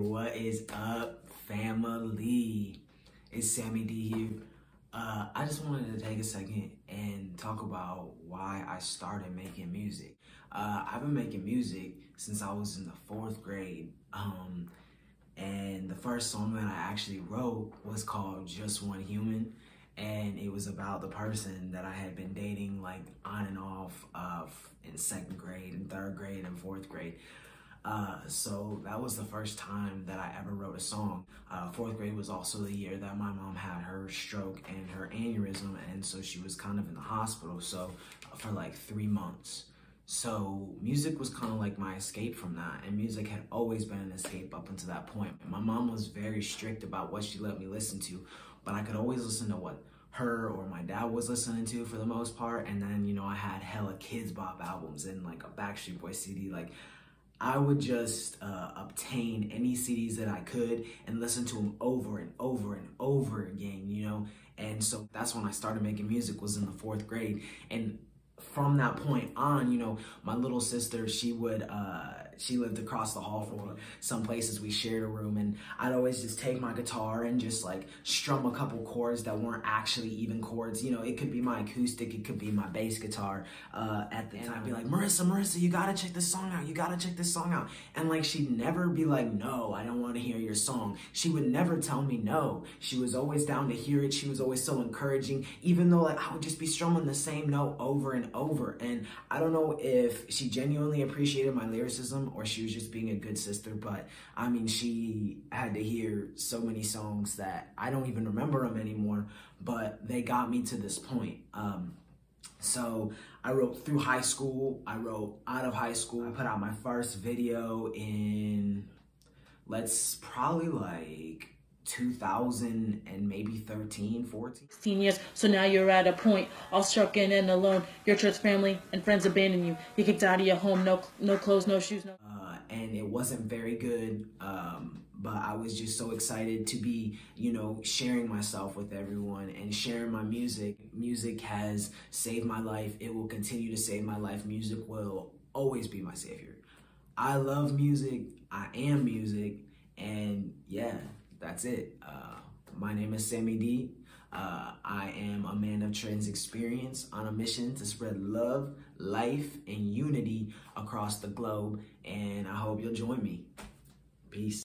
what is up, family? It's Sammy D here. Uh, I just wanted to take a second and talk about why I started making music. Uh, I've been making music since I was in the fourth grade. Um, and the first song that I actually wrote was called Just One Human. And it was about the person that I had been dating like on and off of in second grade and third grade and fourth grade. Uh, so that was the first time that I ever wrote a song. Uh, fourth grade was also the year that my mom had her stroke and her aneurysm, and so she was kind of in the hospital. So uh, for like three months. So music was kind of like my escape from that, and music had always been an escape up until that point. My mom was very strict about what she let me listen to, but I could always listen to what her or my dad was listening to for the most part. And then, you know, I had hella Kidz Bop albums and like a Backstreet Boy CD. Like I would just uh, obtain any CDs that I could and listen to them over and over and over again, you know? And so that's when I started making music was in the fourth grade. And from that point on, you know, my little sister, she would, uh, she lived across the hall from. Some places we shared a room and I'd always just take my guitar and just like strum a couple chords that weren't actually even chords. You know, it could be my acoustic, it could be my bass guitar. Uh, at the time. I'd be like, Marissa, Marissa, you gotta check this song out. You gotta check this song out. And like, she'd never be like, no, I don't want to hear your song. She would never tell me no. She was always down to hear it. She was always so encouraging, even though like I would just be strumming the same note over and over. And I don't know if she genuinely appreciated my lyricism or she was just being a good sister. But I mean, she had to hear so many songs that I don't even remember them anymore, but they got me to this point. Um, so I wrote through high school, I wrote out of high school. I put out my first video in, let's probably like 2000 and maybe 13, 14. 16 years. So now you're at a point all stricken and alone. Your church family and friends abandon you. You kicked out of your home. No, no clothes, no shoes, no. Uh, and it wasn't very good. Um, but I was just so excited to be, you know, sharing myself with everyone and sharing my music. Music has saved my life. It will continue to save my life. Music will always be my savior. I love music. I am music. And yeah, that's it. Uh, my name is Sammy D. Uh, I am a man of trans experience on a mission to spread love, life, and unity across the globe. And I hope you'll join me. Peace.